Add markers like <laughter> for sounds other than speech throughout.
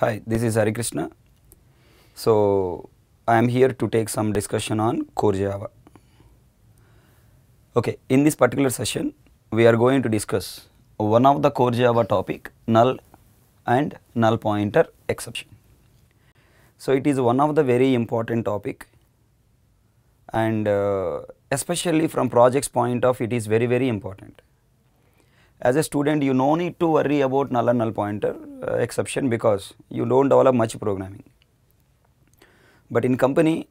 Hi, this is Hari Krishna. So, I am here to take some discussion on core Java. Okay, in this particular session, we are going to discuss one of the core Java topic, null and null pointer exception. So, it is one of the very important topic and uh, especially from projects point of it is very very important. As a student you no need to worry about null and null pointer uh, exception because you do not develop much programming. But in company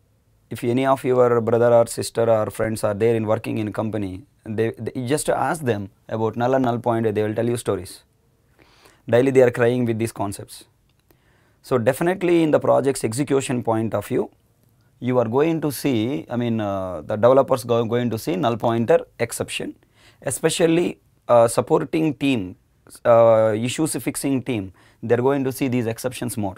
if any of your brother or sister or friends are there in working in company they, they just ask them about null and null pointer they will tell you stories. Daily they are crying with these concepts. So, definitely in the project's execution point of view you are going to see I mean uh, the developers go, going to see null pointer exception especially supporting team uh, issues fixing team they are going to see these exceptions more.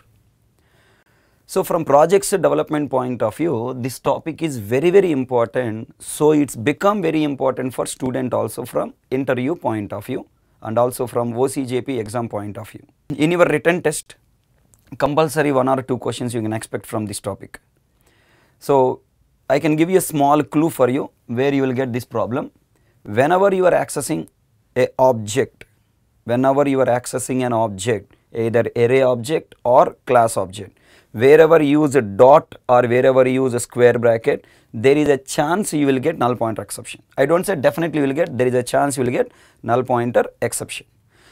So, from projects development point of view this topic is very very important. So, it's become very important for student also from interview point of view and also from OCJP exam point of view. In your written test compulsory one or two questions you can expect from this topic. So, I can give you a small clue for you where you will get this problem. Whenever you are accessing a object, whenever you are accessing an object, either array object or class object, wherever you use a dot or wherever you use a square bracket, there is a chance you will get null pointer exception. I do not say definitely you will get, there is a chance you will get null pointer exception.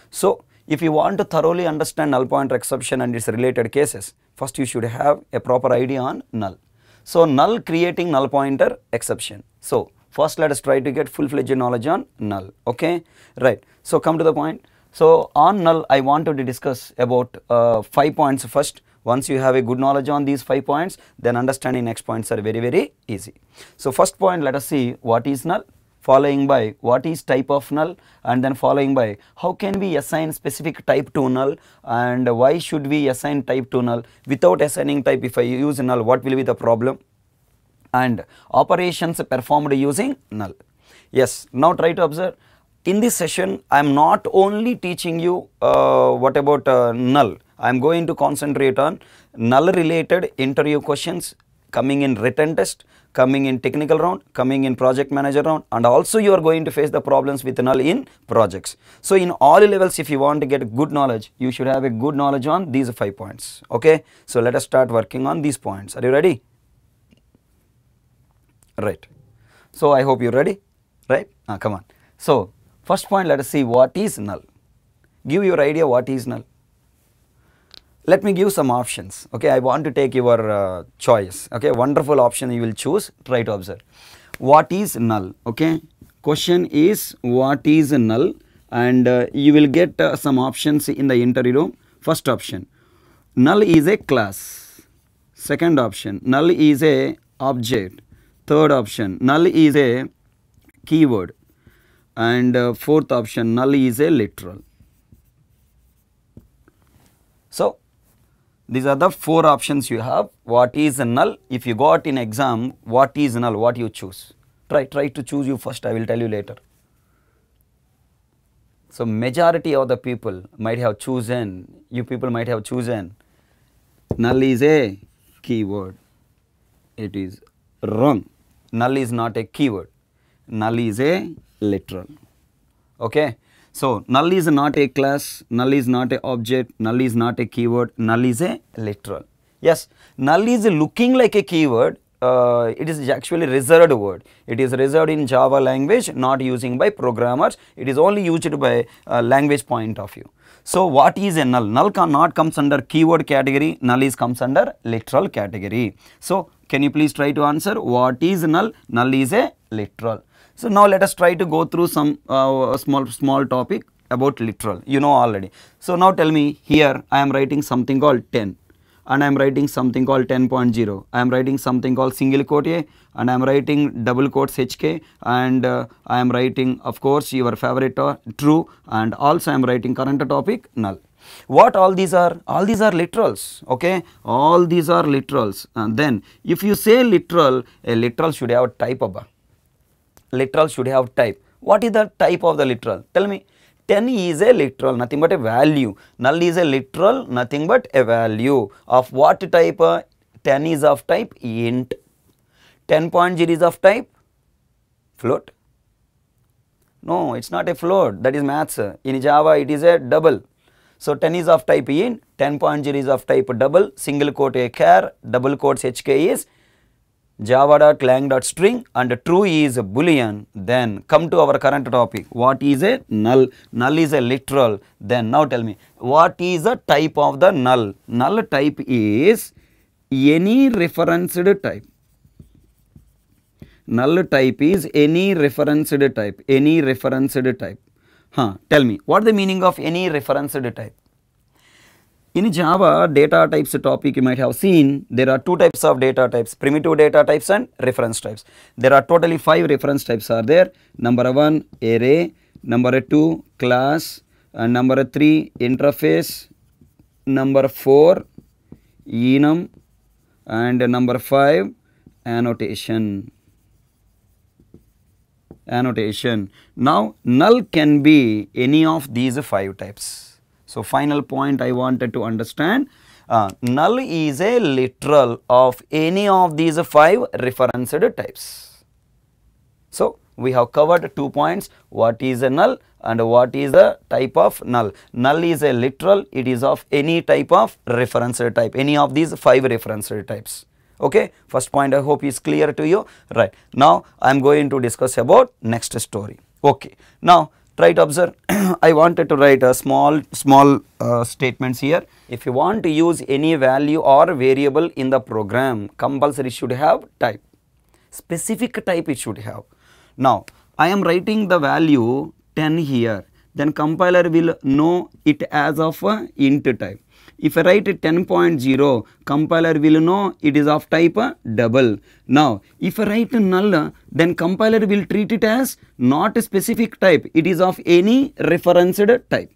So, if you want to thoroughly understand null pointer exception and its related cases, first you should have a proper idea on null. So, null creating null pointer exception. So, first let us try to get full fledged knowledge on null, okay, right. So, come to the point. So, on null I wanted to discuss about uh, 5 points first. Once you have a good knowledge on these 5 points, then understanding next points are very very easy. So, first point let us see what is null following by what is type of null and then following by how can we assign specific type to null and why should we assign type to null without assigning type if I use null what will be the problem and operations performed using null. Yes, now try to observe in this session I am not only teaching you uh, what about uh, null, I am going to concentrate on null related interview questions coming in written test, coming in technical round, coming in project manager round and also you are going to face the problems with null in projects. So, in all levels if you want to get good knowledge, you should have a good knowledge on these 5 points, okay. So, let us start working on these points, are you ready? Right. So, I hope you are ready, right? Ah, come on. So, first point let us see what is null. Give your idea what is null. Let me give some options, okay. I want to take your uh, choice, okay. Wonderful option you will choose, try to observe. What is null, okay. Question is what is null and uh, you will get uh, some options in the interview room. First option, null is a class. Second option, null is a object third option null is a keyword. And uh, fourth option null is a literal. So, these are the four options you have. What is null? If you got in exam what is null? What you choose. Try try to choose you first. I will tell you later. So, majority of the people might have chosen you people might have chosen null is a keyword. It is wrong null is not a keyword, null is a literal. Okay. So, null is not a class, null is not a object, null is not a keyword, null is a literal. Yes, null is looking like a keyword, uh, it is actually reserved word. It is reserved in Java language, not using by programmers. It is only used by uh, language point of view. So, what is a null? Null cannot comes under keyword category, null is comes under literal category. So, can you please try to answer what is null? Null is a literal. So, now let us try to go through some uh, small small topic about literal you know already. So, now tell me here I am writing something called 10 and I am writing something called 10.0. I am writing something called single quote A and I am writing double quotes HK and uh, I am writing of course your favorite uh, true and also I am writing current topic null. What all these are? All these are literals, okay? All these are literals. And then if you say literal, a literal should have type of a Literal should have type. What is the type of the literal? Tell me. 10 is a literal nothing but a value null is a literal nothing but a value of what type uh, 10 is of type int 10.0 is of type float no it's not a float that is maths in java it is a double so 10 is of type int 10.0 is of type double single quote a char double quotes hk is java.lang.string and true is a boolean. Then come to our current topic. What is a null? Null is a literal. Then now tell me what is the type of the null? Null type is any referenced type. Null type is any referenced type any referenced type huh tell me what the meaning of any referenced type? In Java data types topic you might have seen there are two types of data types primitive data types and reference types. There are totally five reference types are there. Number one array, number two class. And number three interface, number four enum. And number five annotation annotation. Now null can be any of these five types. So, final point I wanted to understand uh, null is a literal of any of these five referenced types. So, we have covered two points what is a null and what is the type of null. Null is a literal it is of any type of reference type any of these five reference types. Okay, first point I hope is clear to you. Right. Now, I am going to discuss about next story. Okay, now try to observe. <clears throat> I wanted to write a small small uh, statements here. If you want to use any value or variable in the program compulsory should have type. Specific type it should have. Now I am writing the value 10 here. Then compiler will know it as of a int type if I write 10.0, compiler will know it is of type double. Now, if I write null, then compiler will treat it as not a specific type. It is of any referenced type.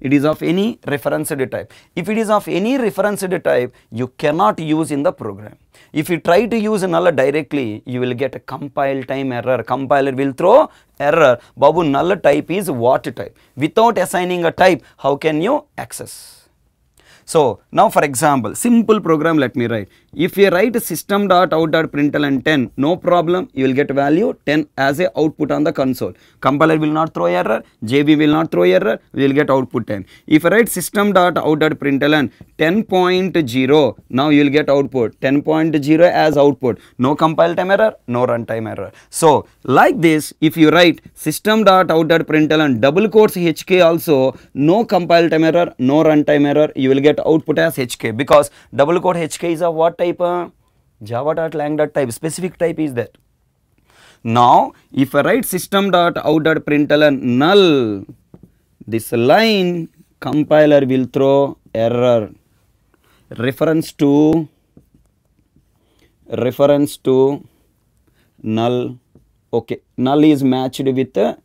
It is of any referenced type. If it is of any referenced type, you cannot use in the program. If you try to use null directly, you will get a compile time error. Compiler will throw error. Babu null type is what type? Without assigning a type, how can you access? So, now for example, simple program let me write. If you write system dot out dot println 10, no problem, you will get value 10 as a output on the console. Compiler will not throw error, JVM will not throw error, we will get output 10. If I write system dot out dot println 10.0, now you will get output 10.0 as output. No compile time error, no runtime error. So, like this, if you write system dot out dot println double quotes HK also, no compile time error, no runtime error, you will get output as HK because double quote HK is of what type? Uh, Java.lang type, specific type is that. Now, if I write system dot out dot println null, this line compiler will throw error reference to reference to null okay null is matched with uh,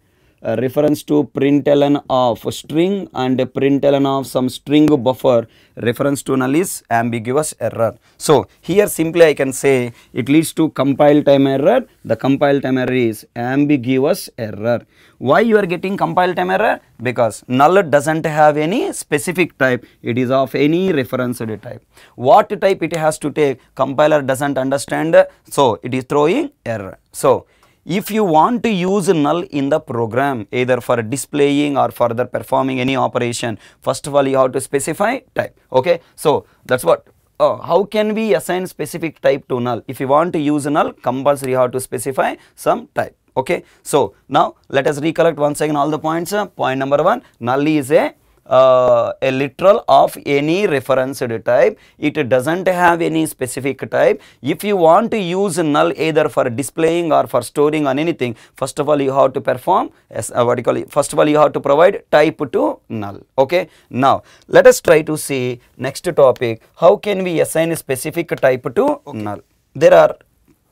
reference to println of string and println of some string buffer reference to null is ambiguous error. So, here simply I can say it leads to compile time error the compile time error is ambiguous error. Why you are getting compile time error? Because null does not have any specific type it is of any reference type. What type it has to take compiler does not understand so it is throwing error. So, if you want to use null in the program either for displaying or further performing any operation first of all you have to specify type okay? So that's what uh, how can we assign specific type to null? If you want to use null compulsory you have to specify some type okay? So now let us recollect once again all the points uh, point number 1 null is a uh, a literal of any referenced type. It does not have any specific type. If you want to use null either for displaying or for storing on anything, first of all you have to perform as uh, what you call it, first of all you have to provide type to null. Okay. Now, let us try to see next topic, how can we assign a specific type to null? There are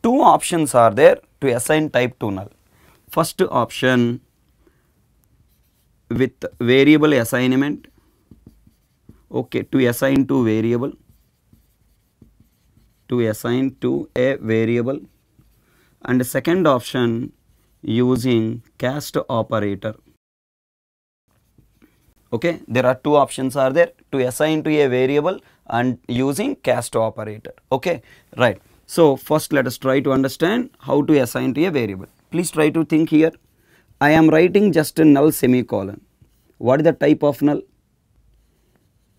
two options are there to assign type to null. First option with variable assignment. Okay to assign to variable. To assign to a variable. And second option using cast operator. Okay there are two options are there. To assign to a variable and using cast operator. Okay right. So first let us try to understand how to assign to a variable. Please try to think here i am writing just a null semicolon. What is the type of null?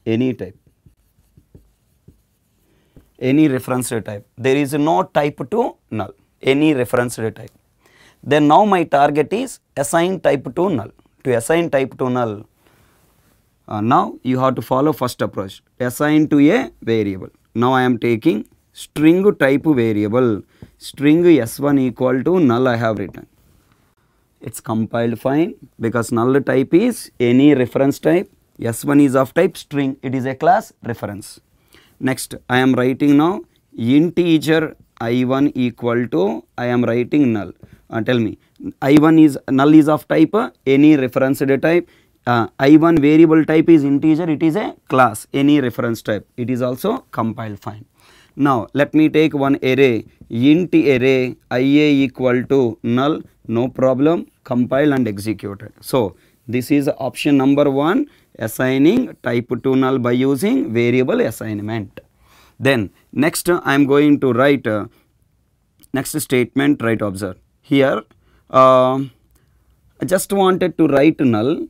Any type. Any reference type. There is no type to null. Any reference type. Then now my target is assign type to null. To assign type to null uh, now you have to follow first approach. Assign to a variable. Now i am taking string type variable. String s1 equal to null i have written it's compiled fine because null type is any reference type s1 is of type string. It is a class reference. Next i am writing now integer i1 equal to i am writing null. Uh, tell me i1 is null is of type uh, any reference type. Uh, i1 variable type is integer. It is a class any reference type. It is also compiled fine. Now let me take one array. Int array ia equal to null no problem compile and executed so this is option number 1 assigning type to null by using variable assignment. Then next i am going to write uh, next statement to observe. Here uh, I just wanted to write null.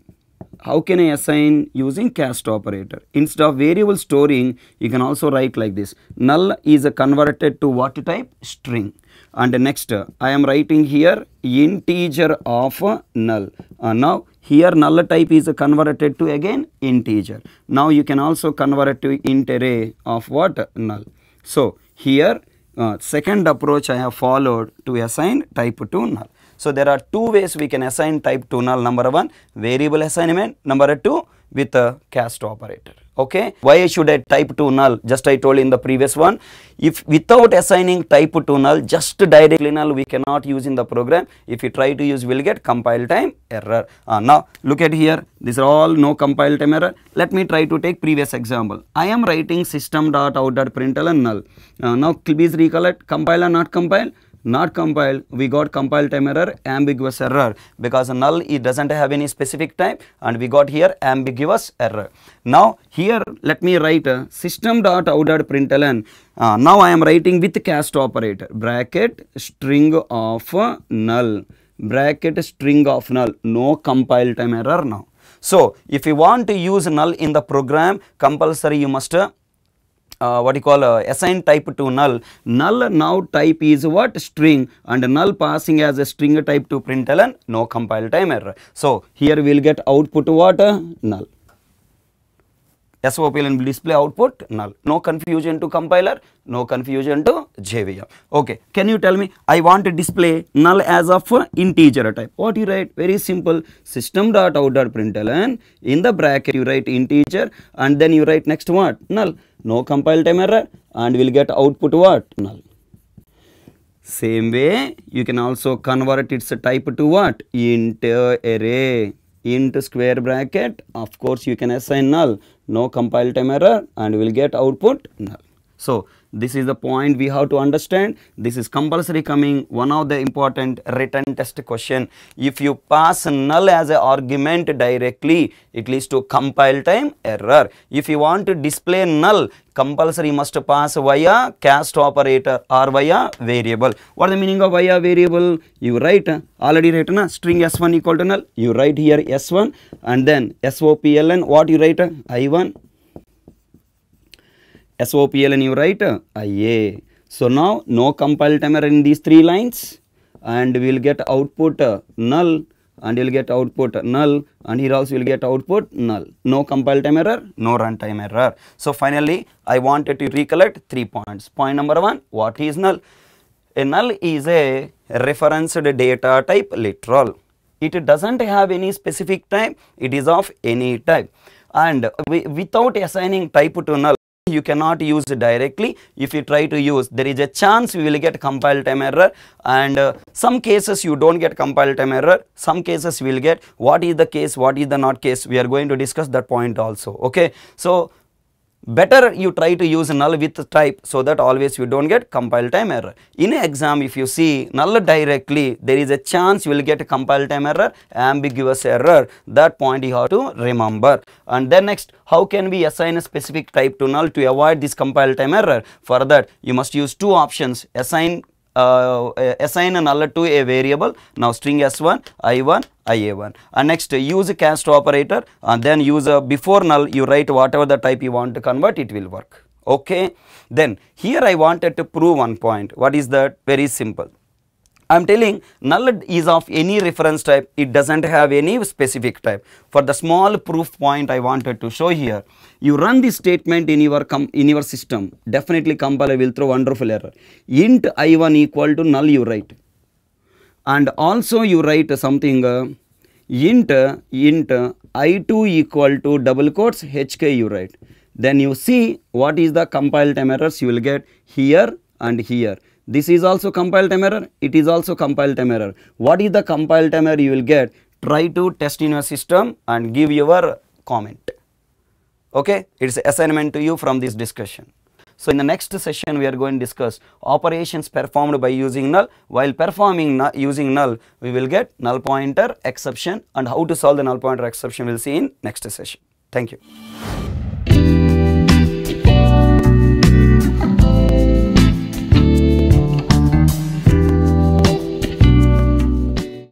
How can I assign using cast operator? Instead of variable storing you can also write like this. Null is converted to what type? String and next I am writing here integer of null. Uh, now here null type is converted to again integer. Now you can also convert to int array of what? Null. So here uh, second approach I have followed to assign type to null. So, there are two ways we can assign type to null. Number one variable assignment. Number two with a cast operator okay? Why should i type to null? Just i told in the previous one. If without assigning type to null just directly null we cannot use in the program. If you try to use will get compile time error. Uh, now look at here. These are all no compile time error. Let me try to take previous example. I am writing system dot out dot println null. Uh, now please recollect compile or not compile not compiled we got compile time error ambiguous error. Because null it doesn't have any specific type and we got here ambiguous error. Now here let me write uh, system dot out dot println uh, now i am writing with cast operator. Bracket string of null. Bracket string of null. No compile time error now. So if you want to use null in the program compulsory you must uh, uh, what you call uh, assign type to null. Null now type is what? String. And null passing as a string type to println no compile time error so here we will get output what? Null SOPLN will display output null. No confusion to compiler, no confusion to JVM. Okay, can you tell me I want to display null as of integer type. What you write? Very simple. System dot out dot println in the bracket you write integer and then you write next what? Null. No compile time error and we will get output what? Null. Same way you can also convert its type to what? Int array int square bracket of course you can assign null no compile time error and we will get output null. So, this is the point we have to understand. This is compulsory coming one of the important written test question. If you pass null as an argument directly, it leads to compile time error. If you want to display null, compulsory must pass via cast operator or via variable. What the meaning of via variable? You write uh, already written a string s1 equal to null. You write here s1 and then sopln what you write uh, i1 SOPLN you write IA. So now no compile time error in these three lines and we will get output null and you will get output null and here also you will get output null. No compile time error, no runtime error. So finally I wanted to recollect three points. Point number one, what is null? A null is a referenced data type literal. It doesn't have any specific type, it is of any type and without assigning type to null you cannot use directly. If you try to use there is a chance we will get compile time error. And uh, some cases you don't get compile time error. Some cases will get. What is the case? What is the not case? We are going to discuss that point also. Okay? So better you try to use null with type so that always you don't get compile time error. In exam if you see null directly there is a chance you will get a compile time error, ambiguous error that point you have to remember. And then next how can we assign a specific type to null to avoid this compile time error? For that you must use two options assign uh, assign a null to a variable. Now string s1 i1 ia1 and next use a cast operator. And then use a before null you write whatever the type you want to convert it will work. Okay? Then here i wanted to prove one point. What is that? Very simple I am telling null is of any reference type, it does not have any specific type. For the small proof point I wanted to show here, you run this statement in your in your system, definitely compiler will throw wonderful error. int i1 equal to null you write. And also you write something uh, int int i2 equal to double quotes hk you write. Then you see what is the compile time errors you will get here and here this is also compile time error, it is also compile time error. What is the compile time error you will get? Try to test in your system and give your comment. Okay, it is assignment to you from this discussion. So, in the next session we are going to discuss operations performed by using null. While performing null, using null, we will get null pointer exception and how to solve the null pointer exception we will see in next session. Thank you.